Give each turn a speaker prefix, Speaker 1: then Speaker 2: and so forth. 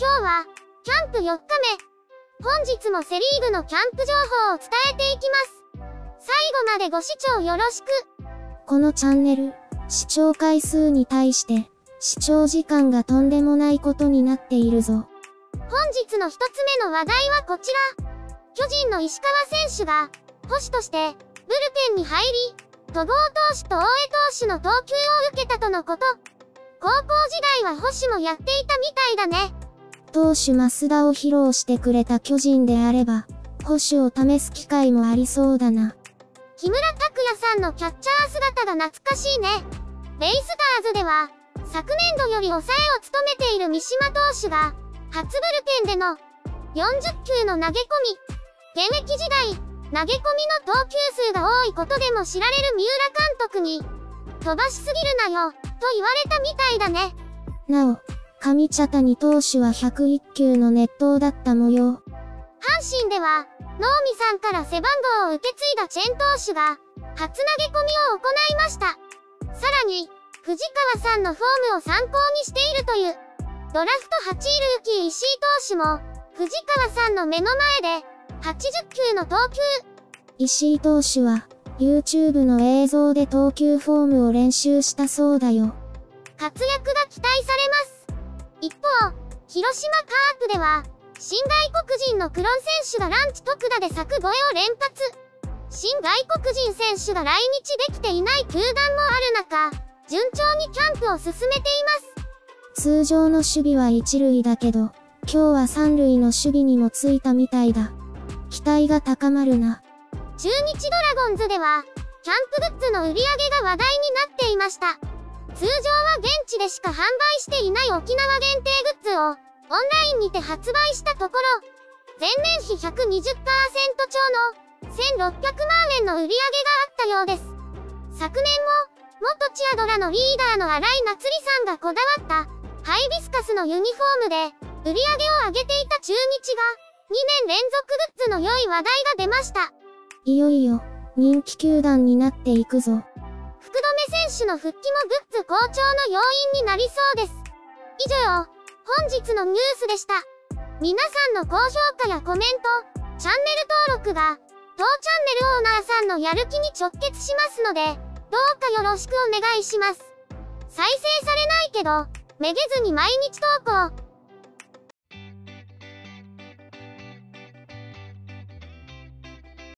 Speaker 1: 今日は、キャンプ4日目。本日もセリーグのキャンプ情報を伝えていきます。最後までご視聴よろしく。
Speaker 2: このチャンネル、視聴回数に対して、視聴時間がとんでもないことになっているぞ。
Speaker 1: 本日の一つ目の話題はこちら。巨人の石川選手が、捕手として、ブルペンに入り、戸郷投手と大江投手の投球を受けたとのこと。高校時代は星もやっていたみたいだね。
Speaker 2: 投手増田を披露してくれた巨人であれば、保守を試す機会もありそうだな。
Speaker 1: 木村拓哉さんのキャッチャー姿が懐かしいね。ベイスターズでは、昨年度より抑えを務めている三島投手が、初ブルペンでの40球の投げ込み。現役時代、投げ込みの投球数が多いことでも知られる三浦監督に、飛ばしすぎるなよ。と言われたみたいだね。
Speaker 2: なお、上茶谷投手は101球の熱投だった模様。阪
Speaker 1: 神では、能見さんから背番号を受け継いだチェン投手が、初投げ込みを行いました。さらに、藤川さんのフォームを参考にしているという、ドラフト8位ルーキー石井投手も、藤川さんの目の前で、80球の投球。
Speaker 2: 石井投手は、YouTube の映像で投球フォームを練習したそうだよ。
Speaker 1: 活躍が期待されます。一方、広島カープでは、新外国人のクロン選手がランチ特打で柵越えを連発。新外国人選手が来日できていない球団もある中、順調にキャンプを進めています。
Speaker 2: 通常の守備は一塁だけど、今日は三塁の守備にもついたみたいだ。期待が高まるな。
Speaker 1: 中日ドラゴンズでは、キャンプグッズの売り上げが話題になっていました。通常は現地でしか販売していない沖縄限定グッズを、オンラインにて発売したところ、前年比120%超の1600万円の売り上げがあったようです。昨年も、元チアドラのリーダーの新井夏里さんがこだわったハイビスカスのユニフォームで売り上げを上げていた中日が2年連続グッズの良い話題が出ました。
Speaker 2: いよいよ、人気球団になっていくぞ。
Speaker 1: 福留選手の復帰もグッズ好調の要因になりそうです。以上、本日のニュースでした。皆さんの高評価やコメント、チャンネル登録が、当チャンネルオーナーさんのやる気に直結しますので、どうかよろしくお願いします。再生されないけど、めげずに毎日投稿、